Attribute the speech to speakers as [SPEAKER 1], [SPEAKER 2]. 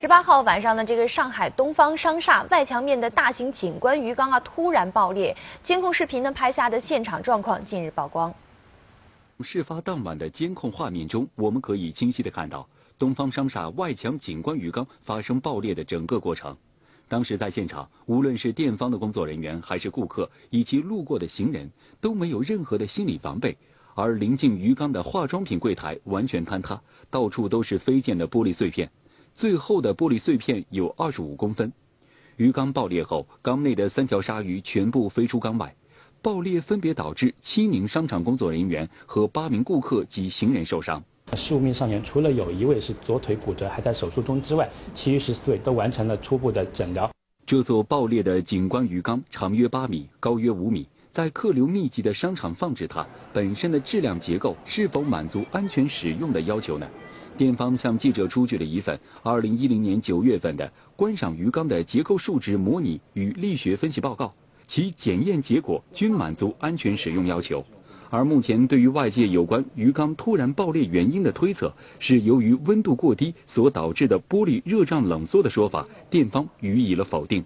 [SPEAKER 1] 十八号晚上呢，这个上海东方商厦外墙面的大型景观鱼缸啊突然爆裂，监控视频呢拍下的现场状况近日曝光。
[SPEAKER 2] 事发当晚的监控画面中，我们可以清晰的看到东方商厦外墙景观鱼缸发生爆裂的整个过程。当时在现场，无论是店方的工作人员，还是顾客以及路过的行人，都没有任何的心理防备。而临近鱼缸的化妆品柜台完全坍塌，到处都是飞溅的玻璃碎片。最厚的玻璃碎片有二十五公分。鱼缸爆裂后，缸内的三条鲨鱼全部飞出缸外。爆裂分别导致七名商场工作人员和八名顾客及行人受伤。
[SPEAKER 3] 十五名少年，除了有一位是左腿骨折还在手术中之外，其余十四位都完成了初步的诊疗。
[SPEAKER 2] 这座爆裂的景观鱼缸长约八米，高约五米，在客流密集的商场放置它，本身的质量结构是否满足安全使用的要求呢？店方向记者出具了一份二零一零年九月份的观赏鱼缸的结构数值模拟与力学分析报告，其检验结果均满足安全使用要求。而目前对于外界有关鱼缸突然爆裂原因的推测是由于温度过低所导致的玻璃热胀冷缩的说法，店方予以了否定。